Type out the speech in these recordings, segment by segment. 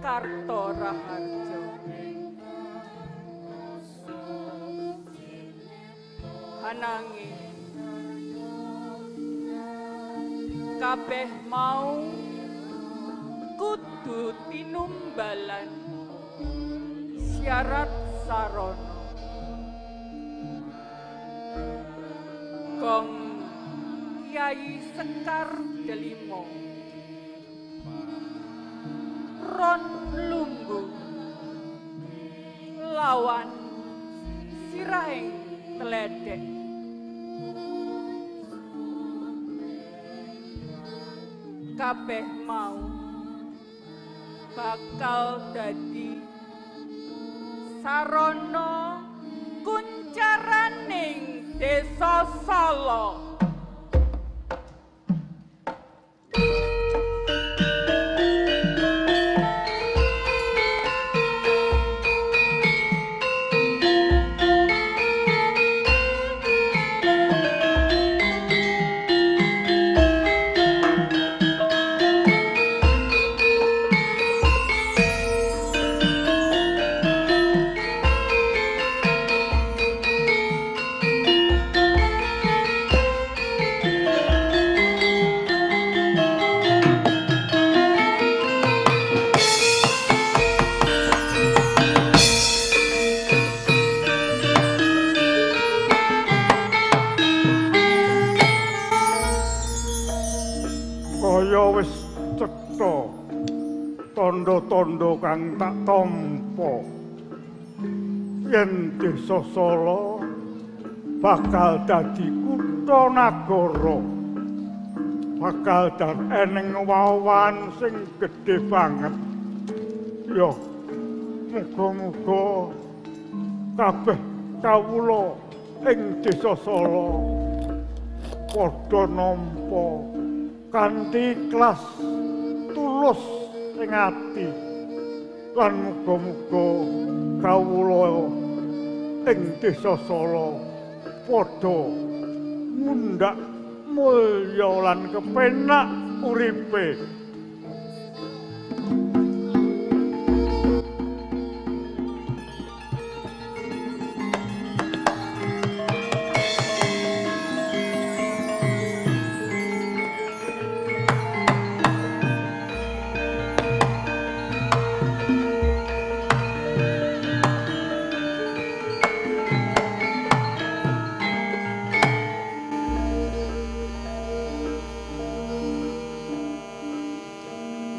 karto raharjo ananging kabeh mau kudu tinumbalan syarat sarana. Gong Kyai Sekar Delimo Ron lawan siraing teledek kabeh mau bakal dadi sarana kuncaraning desa Solo. Kang tak tampa. Yen desa Solo bakal dadi kutha nagara. Bakal dan eneng wawan sing gedhe banget. Yo muga-muga kabeh kawula ing desa Solo padha nampa kanthi ikhlas tulus ing ati lan muga-muga kawula ing desa Solo padha mundak mulya lan kepenak uripe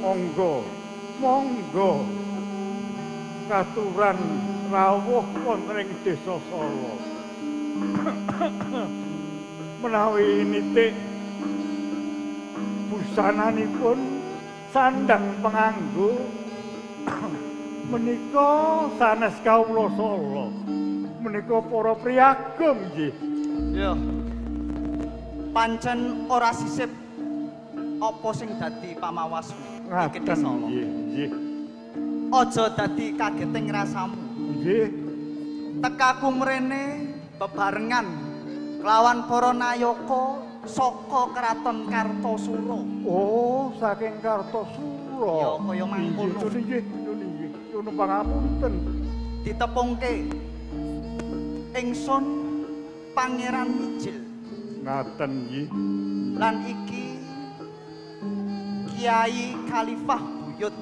monggo. Monggo. Katuran rawuh wonten ing desa Solo. Menawi nitik busananipun sandang penganggo menika sanes kawula Solo. Menika para priyagum nggih. Yo. Pancen ora sisip apa sing dadi pamawasmu ngaten desa. nggih nggih Aja dadi kageting rasamu. nggih Tekaku mrene bebarengan kelawan para nayaka saka kraton Kartosura. Oh, saking Kartosura. Ya, kaya mangkono. Nggih, nggih. Nyuwun pangapunten. Ditepungke ingsun Pangeran Mijil Ngaten nggih. lan iki Kiai Khalifah Buyut.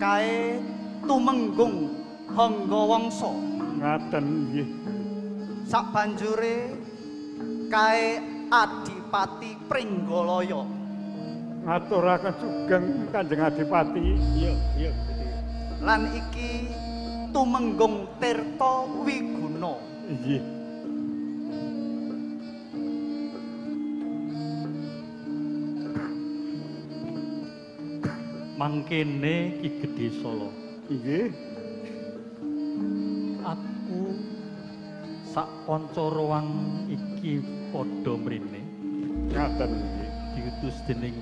Kae tumenggung Hangga Wangsa. Ngaten nggih. Sak banjure kae Adipati Pringgolaya. Ngaturaken sugeng Kanjeng Adipati. Iya, iya. Lan iki tumenggung Tirta Wiguna. Nggih. Mangkene Ki Gedhe Solo. Nggih. Aku sak kanca roang iki padha mrene. Ngaten nggih. diutus dening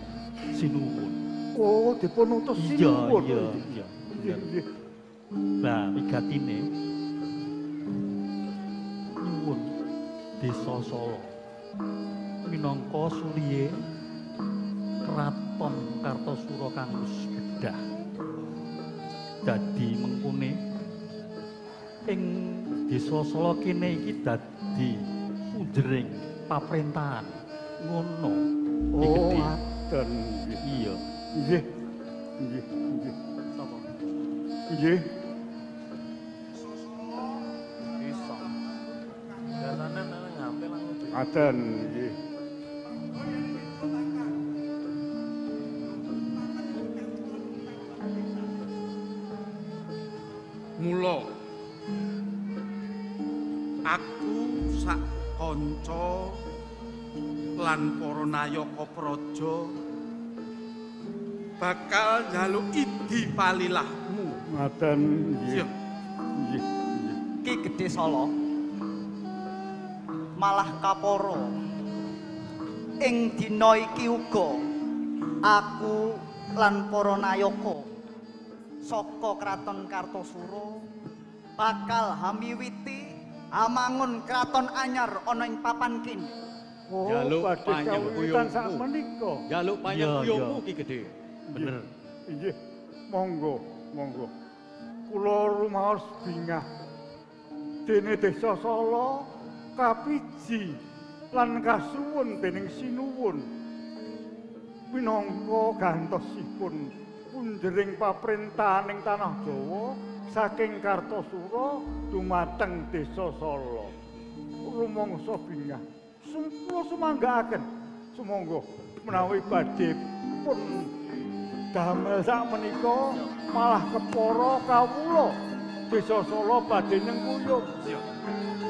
Sinuwun. Oh, dipun utus sinuwun. iya, iya. Nggih. Lah, wigatine nyuwun Desa Solo minangka suliye Kraton Kartosura kang wis bedah. Dadi mengkune ing Desa Solo kene iki dadi punjering paprentahan. Ngono. Oh, ngaten nggih. Iya. Nggih. Nggih, nggih. Sapa? Nggih. Nang Ngaten nggih. Nayaka praja bakal njaluk idi palilahmu. Ngaten nggih. Nggih. nggih. Ki Gedhe Solo malah kaporo ing dina iki uga aku lan para nayaka saka kraton Kartosura bakal hamiwiti amangun kraton anyar ana ing papan kene Jaluk badhe panjang kawiwitan sak menika. Jaluk Iya, panyang-kuyungmu iya. Ki Gedhe. Bener. Inggih, monggo, monggo. Kula rumaos bingah. Dene Desa Solo kapiji lan kasuwun dening Sinuwun. Minangka gantosipun punjering paprentahaning tanah Jawa saking Kartosura dumateng Desa Solo. Rumangsa bingah. Sumpah sumanggaaken. Sumangga menawi badhe pun damel sak menika malah kepara kawula desa Solo badhe nyengkuyung.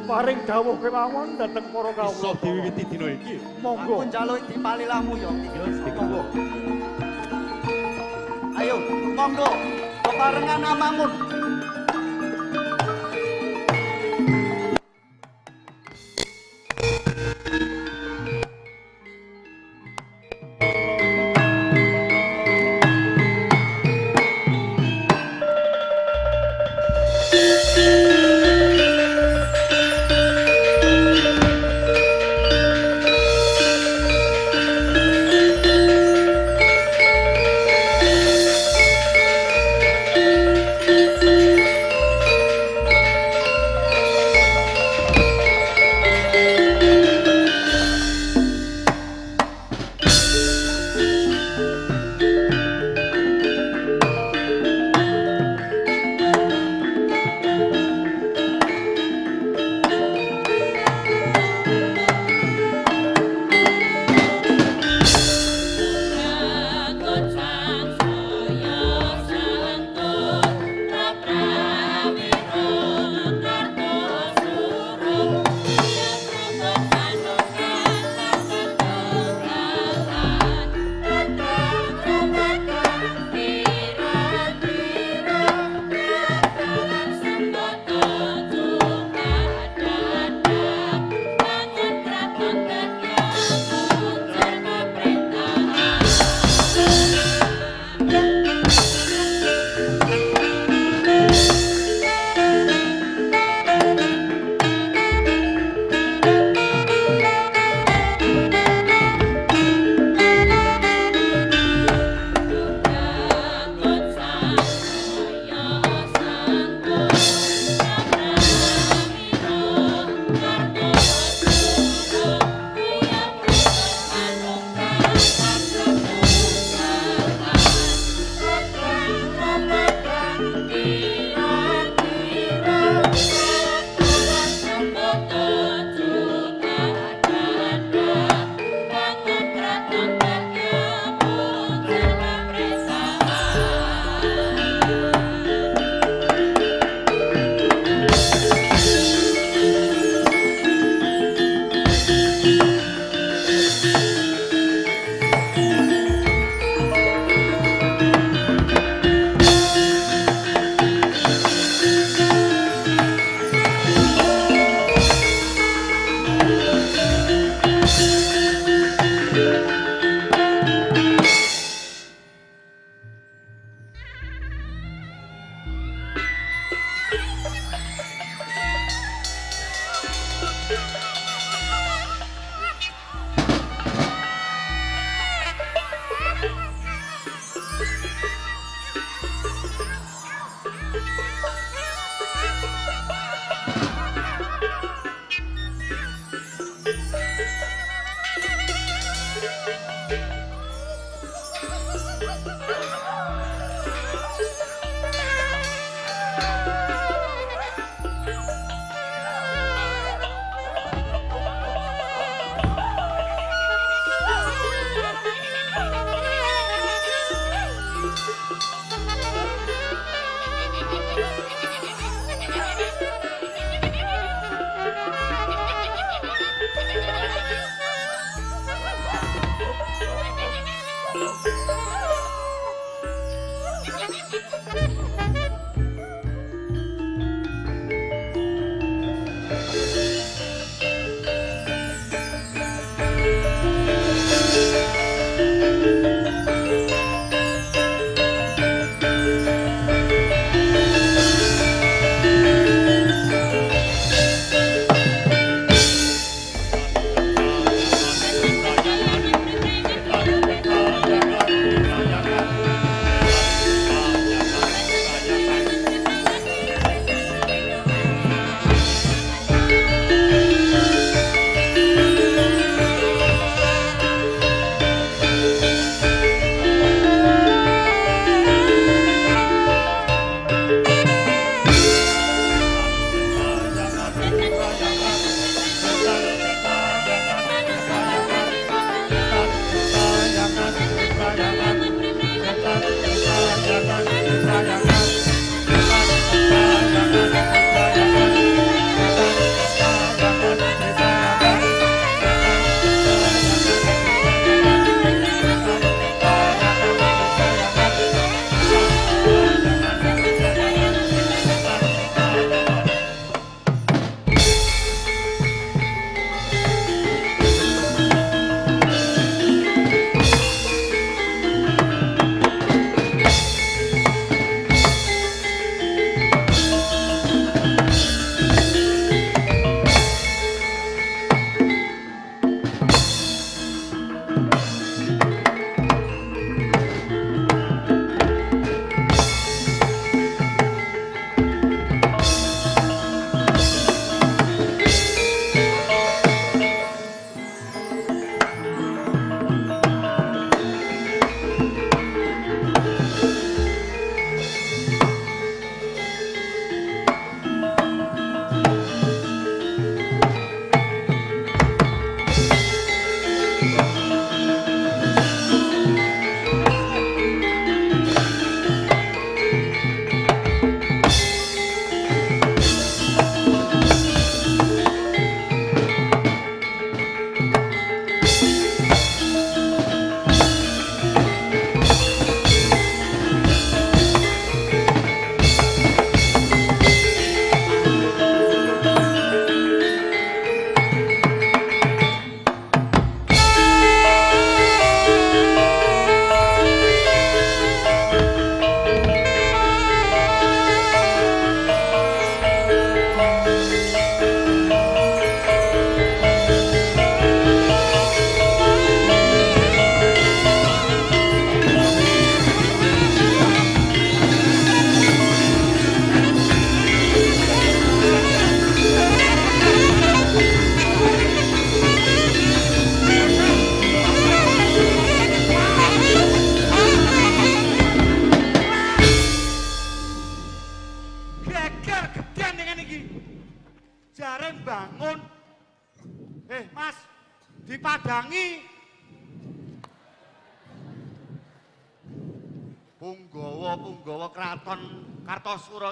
Paring dawuh kemawon dhateng para Iso kawula. diwiwiti dina iki. Monggo. aku njaluk di palilahmu ya monggo ayo monggo bebarengan amangun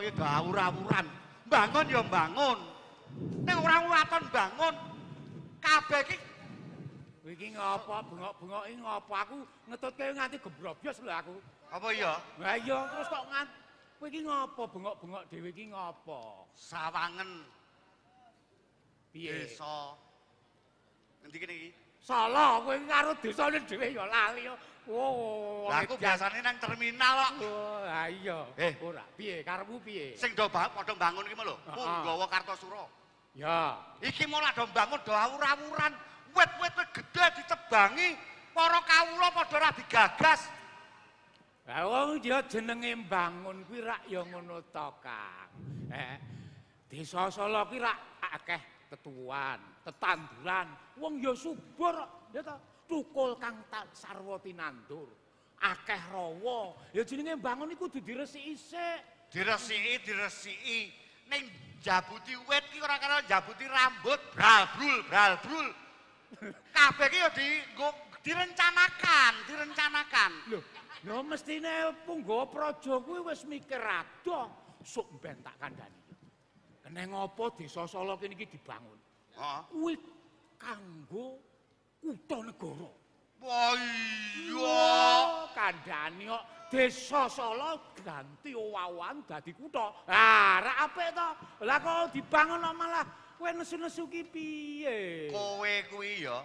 iki gawur-awuran. Bangun ya bangun. Nek ora waton bangun kabeh iki Iki ngopo bengok-bengok iki ngopo aku ngetutke nganti gebrobos lho aku. apa iya? Lah iya terus kok ngan kowe iki ngopo bengok-bengok dhewe iki ngopo? Sawangen Piye? desa. Endi kene iki? Salah kowe karo desane dhewe ya lali ya. Oh. Lah aku biasane nang terminal kok. Oh, lah iya. Eh. Ora, piye karepmu piye? Sing do padha bangun iki lho. Heeh. Punggawa Kartosura. Ya. Iki malah do bangun do awur-awuran. Wit-wit gedhe ditebangi. Para kawula padha ora digagas. Lah wong ya jenenge mbangun kuwi rak ya ngono to, Kang. Eh. Desa Solo kuwi rak akeh tetuan, tetanduran, wong ya subur ya to. Tukul kang ta- sarwa tinandur. Akeh rawa. Ya jenenge mbangun iku kudu diresiki sik. Diresiki, diresiki. Ning jabuti wit ki ora karo jabuti rambut, bralbrul, bralbrul. Kabeh ki ya di direncanakan, direncanakan. Lho, lho mestine Punggawa Praja kuwi wis mikir adoh sok ben tak kandhani. Keneng apa desa Solo kene iki dibangun? Heeh. Kuwi kanggo kutha negara. Wah iya. Kandhani kok desa Solo ganti owawan dadi kutha. Ah, ra apik to. Lah kok dibangun malah kowe nesu-nesu ki piye? Kowe kuwi ya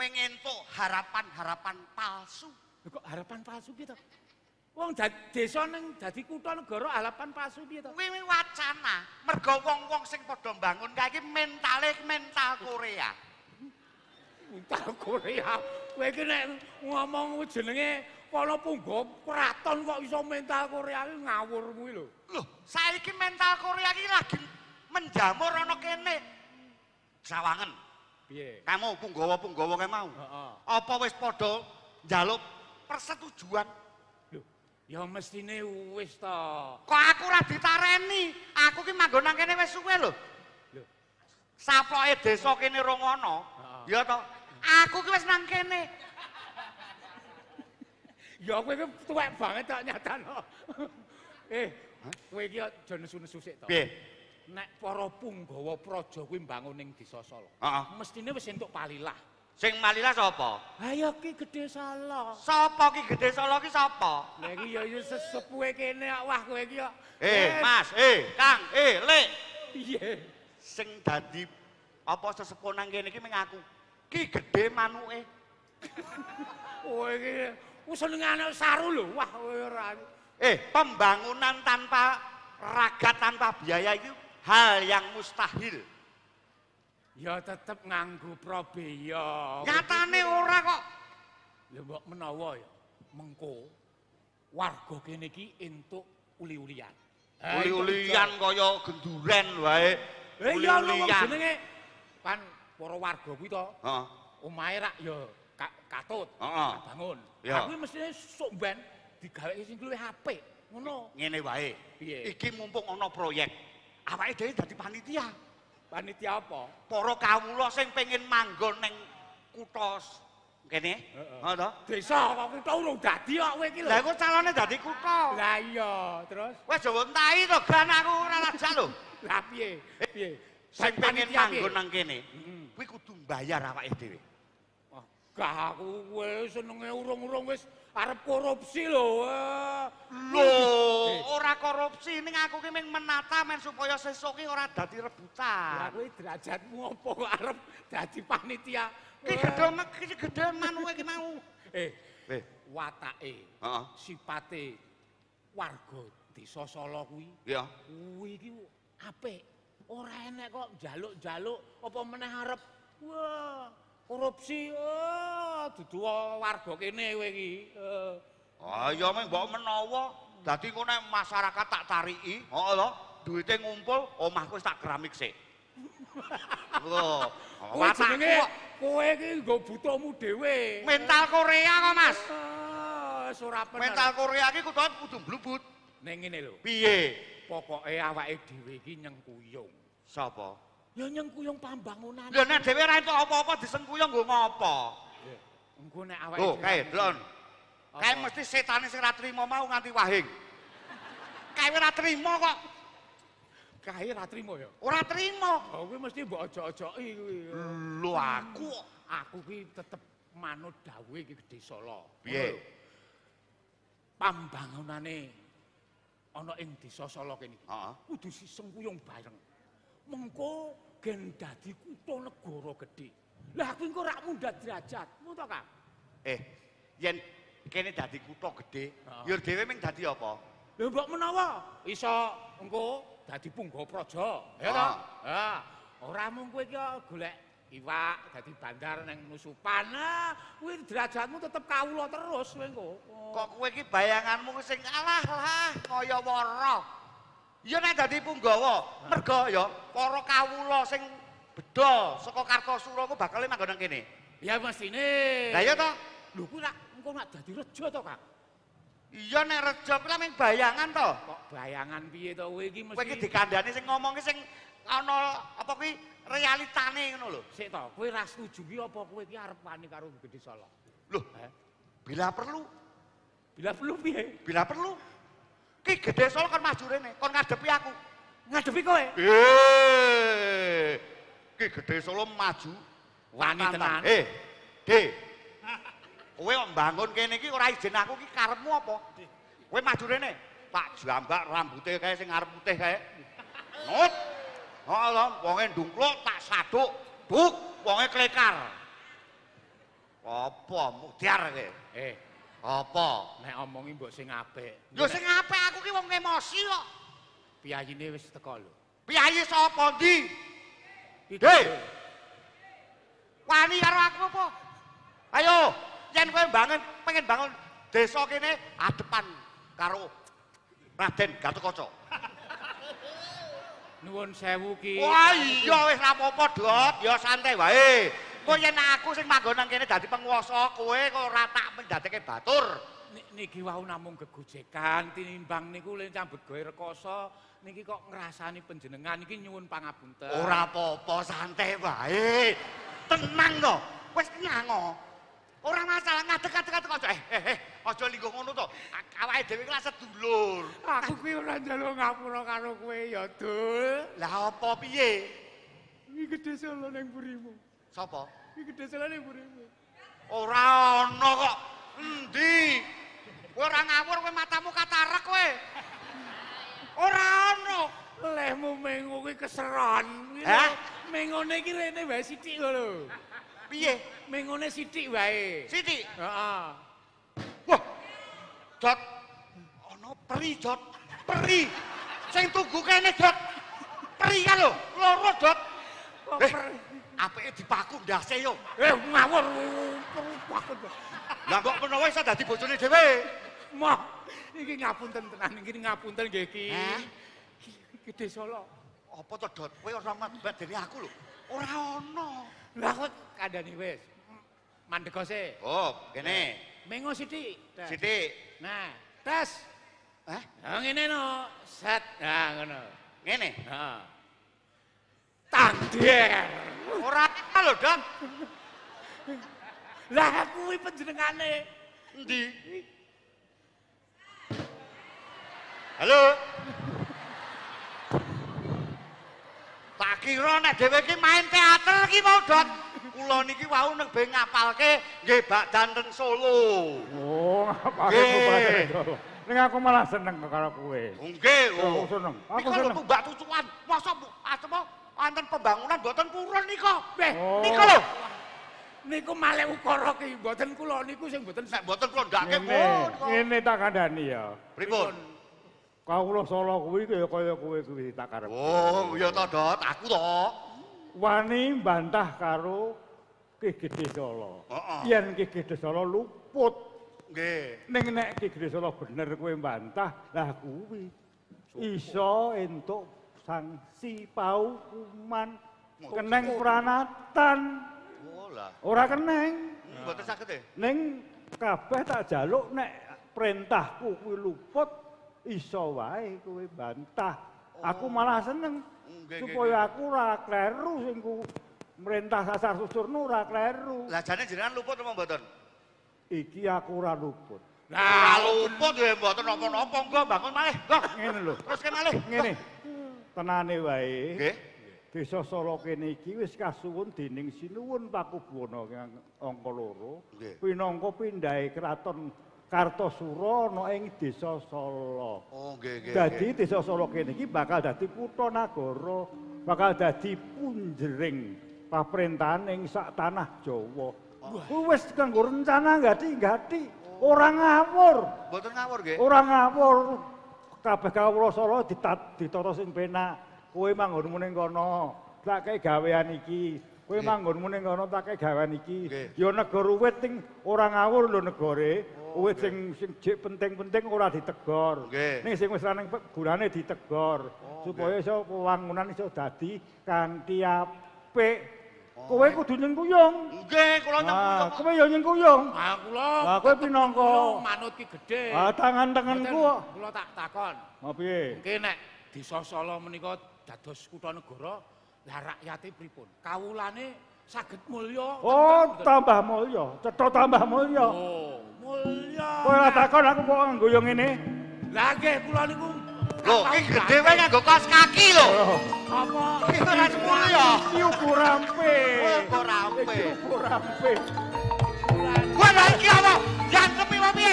mengentuk harapan-harapan palsu. kok harapan palsu piye to? Wong desa ning dadi kutha negara harapan palsu piye to? Kuwi wacana. Mergo wong-wong sing padha mbangun kae mentale mental Korea. Mental Korea. Kowe iki nek ngomong jenenge kala punggawa kraton kok iso mental Korea iki ngawur kuwi lho. Loh, saiki mental Korea iki lagi menjamur ana kene. Sawangen, Piye? kamu punggawa-punggawa kae mau. Heeh. Apa wis padha njaluk persetujuan? Lho, ya mestine wis to. Kok aku ora ditareni? Aku ki manggon nang kene wis suwe lho. Lho. Saploke desa kene rong ana. Ya to. Aku ki wis nang kene. Ya kowe iki tuwek banget tak nyatano. eh, kowe iki aja nesu-nesu sik to. Piye? Nek para punggawa praja kuwi mbangun ning desa Solo. Heeh. Mestine wis entuk palilah. Sing malilah sapa? Ayo ki gedhe Solo. Sapa ki Gede Solo ki sapa? Lah iki ya ya sesepuhe kene kok, wah kowe iki kok. Eh, Mas, eh, Kang, eh, Lek. Piye? Sing dadi apa sesepuh nang kene iki mung aku. Ki gedhe manuke. Kowe iki wis senengane saru lho. Wah, ora. Eh, pembangunan tanpa raga tanpa biaya itu hal yang mustahil. Ya tetep nganggo probaya. Nyatane ora kok. Lha mbok menawa ya mengko warga kene iki entuk uli-ulian. Uli-ulian kaya genduren wae. Eh wong Uli-ulian. jenenge kan para warga kuwi to. Heeh. Omahe rak ya ka- katut, Heeh. bangun. Ya. Aku mestine sok ben digaweke sing luwih apik. Ngono. Ngene wae. Piye? Iki mumpung ana proyek. Awake dhewe dadi panitia. Panitia apa? Para kawula sing pengin manggon ning kutha kene. Heeh. To? Desa kok kutha urung dadi kok kowe iki lho. Lah iku calone dadi kutha. Lah iya, terus Wes Jawa entahi to gan aku ora lajak lho. lah piye? Piye? Sing piye? manggon nang kene. Heeh. Kuwi kudu mbayar awake dhewe. Wah, aku kowe senenge urung-urung wis arep korupsi lho. Eh. Lho, ora korupsi ning aku ki mung menata men supaya sesuk ki ora dadi Lah rebutan. kowe derajatmu apa kok arep dadi panitia? Ki Eh. gedhe ki gedhe manuke ki mau. Eh, Eh, watake, heeh. sipate warga desa Solo kuwi, Ya. kuwi iki apik. Ora enek kok njaluk-njaluk apa meneh arep wah korupsi. Oh, dudu warga kene kowe iki. Eh. Ah ya mung mbok menawa dadi engko nek masyarakat tak tariki, heeh to. Duite ngumpul, omahku tak keramik sik. Lho, watakku kowe iki nggo butuhmu dhewe. mental Korea kok, Mas. Ah, wis ora bener. Mental Korea ki kudu kudu blubut. Ning ngene lho, Piye? pokoke awake dhewe iki nyengkuyung. Sapa? Ya nyengkuyung pambangunan. Lho nek dhewe ra entuk apa-apa disengkuyung nggo ngopo? Engko nek awake Oh, kae. Blon. Kae mesti setane sing ora trima mau nganti wahing. Kae ora trima kok. Kae ra trimo ya. Ora trima. Oh, kuwi mesti mbok ojo-ojoki kuwi. Lho aku Aku ki tetep manut dawuh iki Gedhe Solo. piye? Pambangunane ana ing desa Solo kene iki. Heeh. Kudu siseng kuyung bareng. Mengko gen dadi kutha negara gedhe. Lah aku engko rak mundhat derajat, ngono Kang? Eh, yen kene dadi kutha gedhe, Heeh. ya dhewe ming dadi apa? Lha mbok menawa iso engko dadi punggawa praja, ya to? Ah. Ha, ora mung kowe iki golek iwak dadi bandar ning Nusupan. Nah, kuwi derajatmu tetep kawula terus kowe engko. Kok kowe iki bayanganmu sing alah lah kaya wara. Ya nek dadi punggawa, mergo ya para kawula sing bedol saka Kartosura ku bakal manggon nang kene. Ya mestine. Lah ya to? Lho kuwi rak engko nak dadi reja to, Kang? Iya nek reja kuwi ming bayangan to. Kok bayangan piye to kowe iki mesti Kowe iki dikandani sing ngomong ki sing ana apa kuwi realitane ngono lho. Sik to, kowe ra setuju ki apa kowe iki arep wani karo Gedhe Solo? Loh, Eh? bila perlu, Bila perlu piye? bila perlu. Ki Gedhe Solo kon maju rene, kon ngadepi aku. Ngadepi kowe? Eh, ki Gedhe Solo maju Wani tenan. Eh, De. Kowe kok mbangun kene iki ora izin aku ki karepmu apa? Kowe maju rene. Tak jambak rambute kae sing arep putih kae. Nut. Lho, wonge ndungkluk tak saduk. Buk, wonge klekar. Apa mudiar kowe? Eh, Apa? nek omongi mbok sing apik. Lho sing apik aku ki wong emosi kok. piyayine wis teko lho. Piyayi sapa ndi? Hei! Wani karo aku apa? Ayo, yen kowe bangun pengen bangun desa kene adepan karo Raden Gatotkaca. Nuwun sewu ki. Wah iya wis ra apa-apa, Dot. Ya santai wae. Kowe yen aku sing manggon nang kene dadi penguasa, kowe kok ora tak mendadekke batur. Ni- Niki wau namung gegojekan tinimbang niku le cambet gawe rekoso niki kok ngrasani panjenengan iki nyuwun pangapunten. Ora apa-apa, santai wae. Tenang to. Wis tenang kok. Ora masalah ngadeg-adeg aja. Eh, eh, eh, aja linggo ngono to. Awake dhewe ki lah sedulur. Aku kuwi ora njaluk ngapura karo kowe ya, Dul. Lah apa piye? Iki gedhe solo ning burimu. Sapa? Iki ning burimu. Ora ana kok. Endi? Kowe ora ngawur kowe matamu katarek kowe. Ora ana. Lehmu mengo kuwi keseron. Hah? Mengone iki rene wae sithik lho. Piye? Mengone sithik wae. Siti. Heeh. Wah. Dot. Ana peri, Dot. Peri. Sing tunggu kene, Dot. Peri kan lho, loro, Dot. Kok Eh, per- apike dipaku ndase yo. Eh ngawur pakut. Lah kok menawa iso dadi bojone dhewe. Mah, iki ngapunten tenan iki ngapunten nggih Ki. Hah? Gedhe Solo. Apa to, Dot? Kowe ora mabet dari aku lho. Ora ana. Lah kok kandhani wis. Mandeka sih. Oh, kene. Mengo sithik. Siti. Nah, tes. Hah? Nah, ngene no. Set. Nah, ngono. Ngene. Heeh. Tangder. Ora ana lho, Dot. Lah kuwi panjenengane. Endi? Halo. Tak kira nek dhewe iki main teater iki mau dot. Kula niki wau nek ben ngapalke nggih bak danten Solo. Oh, Nggih. Solo. Ning aku malah seneng karo kowe. Nggih Aku lho. seneng. Aku lho seneng. tumbak tutukan. Masa bu- apa wonten pembangunan mboten purun nika. Beh, Oh. Nika lho. niku malih ukara ki mboten kula niku sing mboten Nek mboten kula ndake Ngene, pun. ngene tak kandhani ya. Pripun? Kawula Solo kuwi kaya kaya kowe kuwi tak karep. Oh, iya to, Dot. Aku to. Wani bantah karo Ki Gedhe Solo. Heeh. Yen Ki Gedhe Solo luput, Nggih. ning nek Ki Gedhe Solo bener kowe bantah, lah kuwi iso entuk sanksi paukuman Oh, keneng. Oh lah. Ora keneng. Mboten saged e. Ning kabeh tak jaluk nek perintahku kuwi luput iso wae kowe bantah. Aku malah seneng nggih, supaya aku ora kleru sing ku merintah sasar susurnu ora kleru. Lah jane jenengan luput apa mboten? Iki aku ora luput. Lah luput ya mboten napa-napa engko bangun malih. Nggo. Ngene lho. Terus ke malih. Ngene. Tenane wae. Nggih. Desa Solo kene iki wis kasuwun dening Sinuwun Pakubuwana angka loro. Pinangka pindhahe kraton Kartosura ana ing Desa Solo. Oh, nggih nggih. Dadi Desa Solo kene iki bakal dadi kutha nagara, bakal dadi punjering pamrentahan ing sak tanah Jawa. Kuwi wis kanggo rencana gati-gati, ora ngawur. Mboten ngawur nggih. Ora ngawur. Kabeh kawula ditat ditata sing penak. Kowe manggonmu ning kono, tak kei gawean iki. Kowe manggonmu ning kono tak kei gawean iki. Ya negara wit sing ora ngawur lho negare. Wit sing sing penting-penting ora ditegor. Ning sing wis ana ning gunane ditegor supaya iso wewangunan iso dadi kanthi apik. Kowe kudu nyengkuyung. Nggih, kula Ah, nyemput. kowe ya nyengkuyung. Ah kula Lah kowe pinangka manut ki gedhe. Ah tangan-tanganku kok. Kula tak takon. Oh piye? Mungkin nek Desa Solo menika dados kutha negara, lah rakyate pripun? Kawulane saged mulya. Oh, tambah mulya, cetha tambah mulya. Oh, mulya. Kowe ora takon aku kok yo ngene. Lah nggih kula niku Lho, iki gedhe wae nganggo kaos kaki lho. Apa? Iki ora sepuluh ya. iki ukurampe. Oh, kok rampe. Iki ukurampe. Kowe lha iki apa? Jantem iki piye?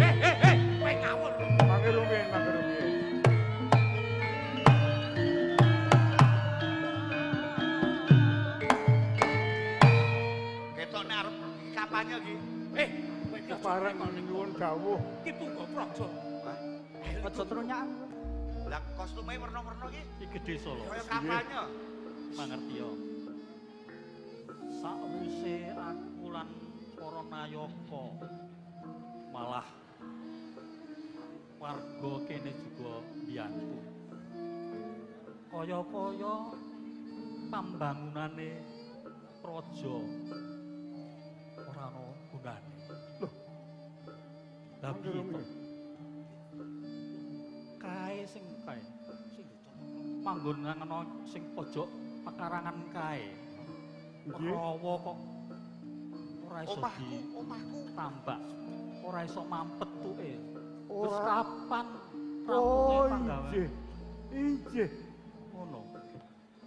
Eh eh eh, kowe ngawur. Mangke rumiyin, mangke rumiyin. Ketok nek arep kampanye iki. Eh, kowe Bareng nyuwun dawuh. Iki punggo praja. Aja trunyakan. Lah kostume werna-werna iki Iki gedhe Solo. kaya kampanye. Mangerti yo. Sakwise aku lan para nayaka malah warga kene juga mbiyantu. Kaya-kaya pambangunane praja ora ana gunane. Loh. Lah piye. Kae sing kae sing manggon nang ana sing pojok pekarangan kae. Rawa kok ora iso Omahku, di omahku. tambak. Ora iso mampet tuke. Terus kapan rampunge Oh, panggawe? injih. Injih. Ngono.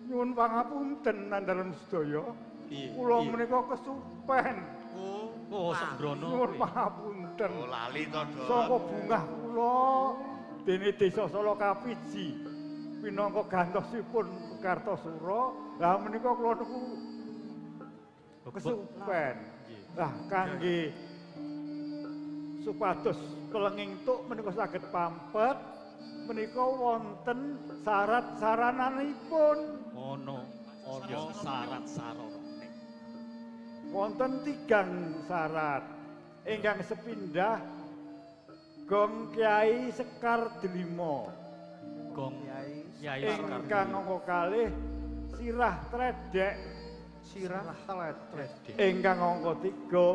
Nyuwun pangapunten nandaran sedaya. Kula menika kesupen. Oh, Oh, sembrono. Nyuwun pangapunten. Oh, lali to, Dok. Bungah kula dene desa Solo Kapiji pinangka gantosipun Kartosura. Lah menika kula niku kesupen. Lah kangge supados pelenging tuk menika saged pampet menika wonten syarat sarananipun. Ono ana syarat-syarane. Wonten tigang syarat ingkang sepindah Gong Kiai Sekar Delima Gong Kyai ingkang angka kalih Sirah Tredek sirah teledret. ingkang angka tiga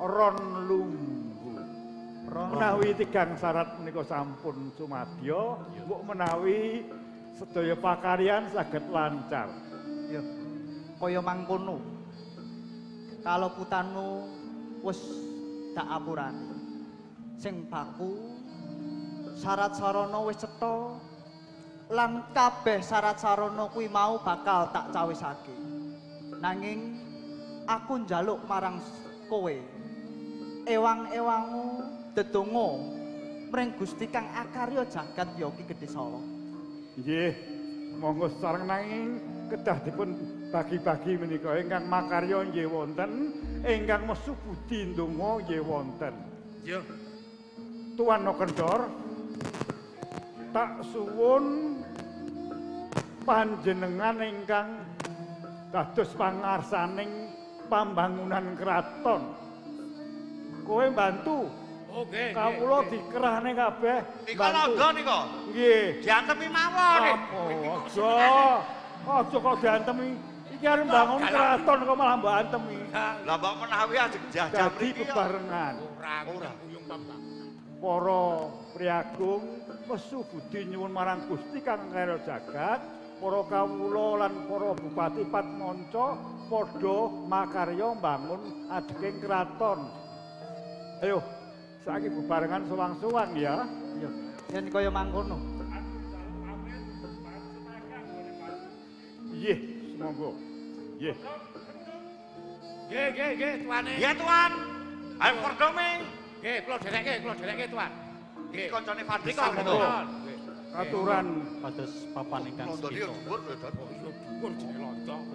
Ron Lumbu menawi tigang syarat menika sampun sumadya mbok menawi sedaya pakaryan saged lancar Ya. Kaya mangkono. Kalau putanmu wis tak apurani. Sing baku syarat sarana wis cetha lan kabeh syarat sarana kuwi mau bakal tak cawisake. Nanging aku njaluk marang kowe. Ewang-ewangmu dedonga mring Gusti kang akarya jagat ya ki Gedhe Solo. nggih monggo sareng nanging kedah dipun bagi-bagi menika ingkang makarya nggih wonten ingkang mesu budi ndonga nggih wonten Iya. Tuan Nokendor tak suwun panjenengan ingkang dados pangarsaning pambangunan keraton. Kowe bantu Oke. kawula dikerahne kabeh. Nika londo nika. Nggih. Diantemi mawon. Aja. Aja kok diantemi. Iki arep bangun keraton kok malah mbok antemi. Lah mbok menawi ajeng jajah Dadi mriki ya. bebarengan. Ora Ora. Para priagung mesu budi nyuwun marang Gusti kang karo jagat para kawula lan para bupati Patmanca padha makarya mbangun adeging kraton ayo saiki bebarengan suwang-suwang ya. Iya. Yen kaya mangkono. Nggih, semonggo. Nggih. Nggih, nggih, nggih, tuane. Ya Tuan. Ayo perdome. Nggih, kula derekke, kula derekke, Tuan. Iki Fadli Mriko, mriko. Sambo. Aturan Pados papan ingkang sepito. dhuwur lho, iso dhuwur jenenge londo iki.